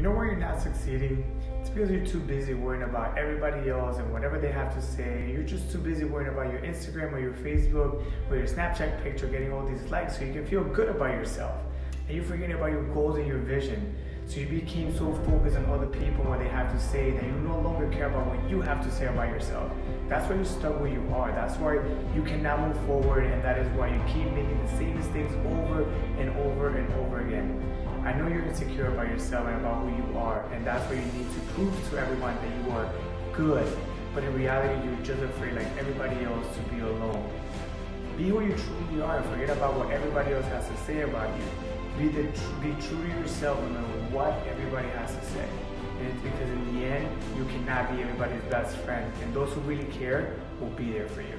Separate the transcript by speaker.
Speaker 1: You know why you're not succeeding? It's because you're too busy worrying about everybody else and whatever they have to say. You're just too busy worrying about your Instagram or your Facebook or your Snapchat picture getting all these likes so you can feel good about yourself. And you're forgetting about your goals and your vision. So you became so focused on other people and what they have to say that you no longer care about what you have to say about yourself. That's why you're stuck where you are. That's why you cannot move forward and that is why you keep making the same mistakes over and over. I know you're insecure about yourself and about who you are, and that's why you need to prove to everyone that you are good. But in reality, you're just afraid, like everybody else, to be alone. Be who you truly are and forget about what everybody else has to say about you. Be the be true to yourself no matter what everybody has to say. And it's because in the end, you cannot be everybody's best friend, and those who really care will be there for you.